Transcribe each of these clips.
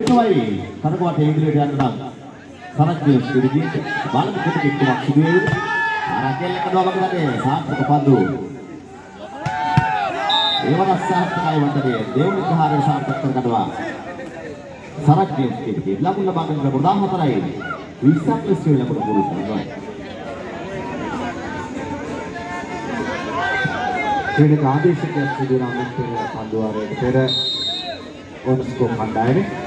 තමයි කනකොට ඉදිරියට යන්න නම් සරජ්‍ය සිරිජිත් බලමු කොට කික්කමක් සිදු වේවි. ආරකෙල් එකනවා වගේ සාර්ථක පන්දු. ඒවන සාර්ථකයි වන්දනේ දෙවනි ප්‍රහාරය සාර්ථක කරගන්නවා. සරජ්‍ය සිරිජිත් ලකුණු ලබා ගන්න 14යි. 20ක් ලෙස ලකුණු පුරුදු කරනවා. ක්‍රීඩක ආදේශකයක් සිදු වන අනුත්තර පන්දුවාරයට පෙර ඔන්ස්කෝ කණ්ඩායමේ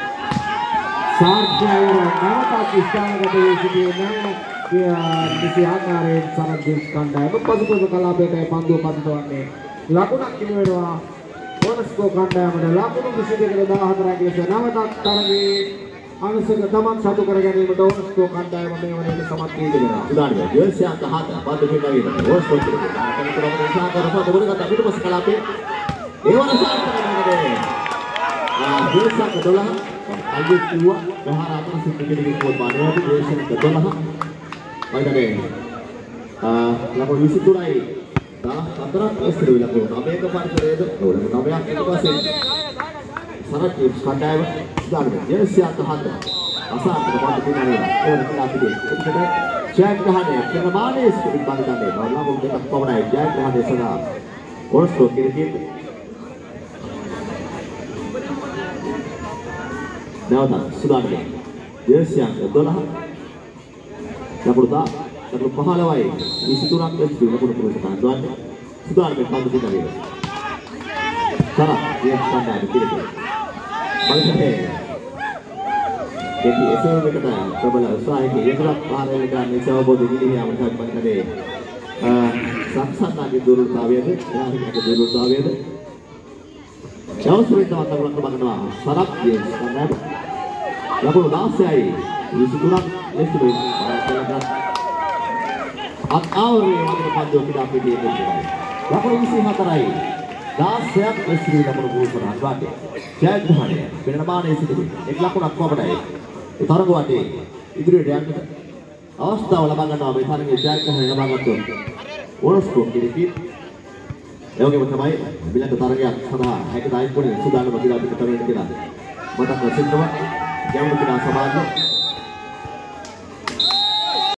Sarjaya Pakistan යාකාරයෙන් සරජිත් කණ්ඩායම පසුපස කලාපයේ පන්දු පන්දවන්නේ ලකුණක් හිමි වෙනවා බෝනස්කෝ කණ්ඩායමට ලකුණු 22කට 14ක් ලෙස නවතත් තරගයේ අංශක තමන් සතු කර ගැනීමට ඕනස්කෝ කණ්ඩායම මේ වනයේ සමත් වී තිබෙනවා. උදාහරණයක් 217 පන්දු පිටාවින ඕනස්කෝ කණ්ඩායම අතරතුර උසාකර පන්දු වලකට පිටුපස කලාපයේ ඒ වන සාර්ථක කරනකදී ආ 212 අයියෙ කිව්වා. මහරාතන සිද්ධිකට කිව්වොත් බලන්න දේශන 12 වන්දනේ ආ ලකෝ 23යි 14ක් ඉස්සර වෙලා කොහොමද මේක පරිසරයේද? ඕන නවයක් ඊට පස්සේ සරත් කණ්ඩායම දානවා 207 අසාන්තක පාඩු දෙනවා ඕන කියලා අපි දෙන්නේ ජයග්‍රහණය ප්‍රමාණයේ සිට බඳ ගන්නවා ලකෝ දෙකක් පමණයි. ජයග්‍රහණය සඳහා ඕන ස්ටෝක් එකේ නැවත සුදානගේ ජර්සියන් 12 ලකුණු 10 ලකුණු 15යි 23ක් ලෙස ලකුණු පුරුෂ කාන්දුවන්නේ සුදානගේ පන්දු පිටවේ තරහ මේ කණ්ඩායම කිරිකිත් බලන්නේ දෙවි එසේම එකට ප්‍රබල උත්සාහයක යෙදුණක් පාරවල් ගන්න සවබෝධ නිලියාවට පත්කරේ සංසන්නාගේ දුර්වලතාවයද යාහිකගේ දුර්වලතාවයද? චවස්පරිත වත්තකට බලනවා සරත් ජේම්ස් කන්නාඩ ලකුණු 16යි 23ක් ලෙස්තුවේ බලගත් අත් ආවරේ වගේ පන්දුව පිටා පිටියේ දෙන්නේ ලකුණු 24යි 16ක් ලෙස්තුවේ ලකුණු ගෝල් කරා වාටේ ජයග්‍රහණය වෙනමානයේ සිටිනේ එක් ලකුණක් පමණයි තරග වටේ ඉදිරියට යන්නට අවස්ථාව ලබා ගන්නවා මේ තරගයේ ජයග්‍රහණය ලබා ගත්තොත් ඕනස්කෝ කිරිපිත් එවැගේම තමයි මිලක තරගයක් සඳහා හැකි දායක වුණේ සුදානම කියලා අපිට කරන්න කියලා මතක් කරගන්නවා ගැඹුරු සමාජය